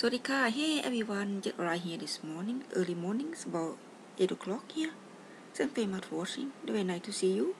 Sodika, hey everyone, Get right here this morning, early mornings, about 8 o'clock here. Thank you very much for watching, very nice to see you.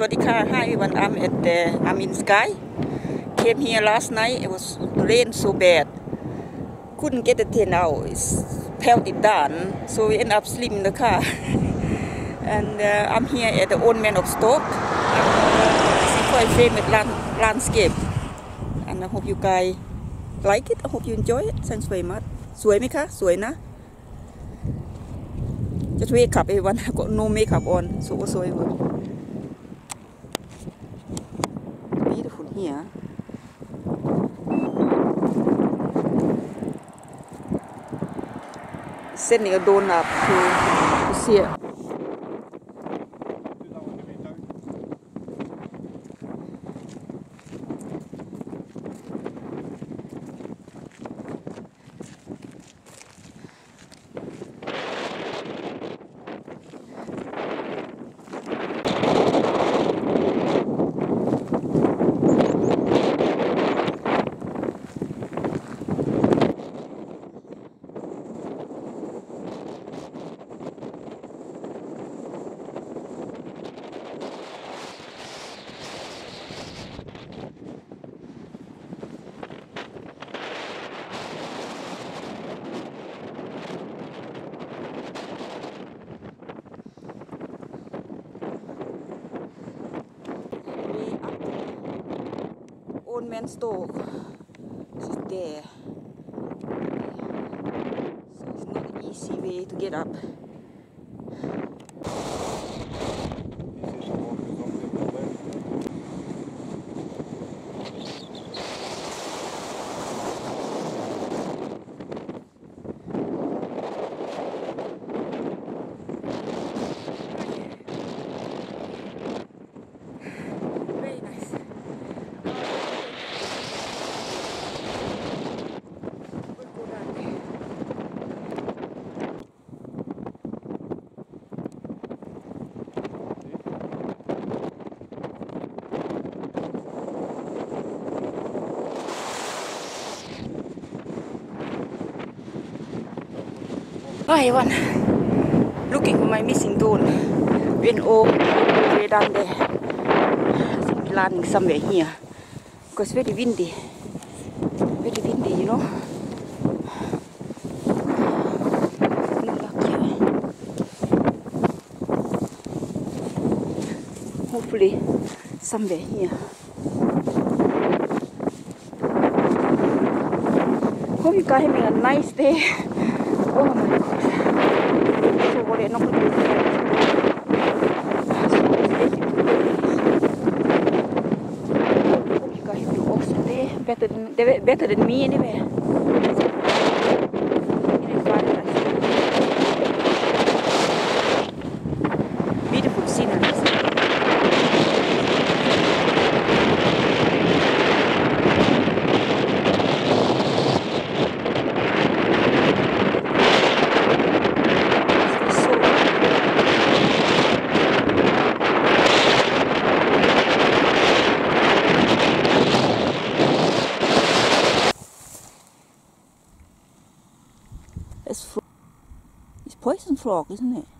Swadika, hi everyone, I'm at the, I'm in Sky. Came here last night, it was rain so bad. Couldn't get the tent out, it's pelted down, so we end up sleeping in the car. and uh, I'm here at the Old Man of Stoke. It's quite famous land, landscape. And I hope you guys like it, I hope you enjoy it. Thanks very much. สวยไหมคะสวยนะ Just wake up everyone, I got no makeup on, so so it was. here sending a donut to, to see it. convent store is there so it's not an easy way to get up I one looking for my missing tool when all the way down there I think we landing somewhere here because very windy very windy you know hopefully somewhere here hope you guys having a nice day oh my god er Det これのことです Better than, better than me anyway. frog, isn't it?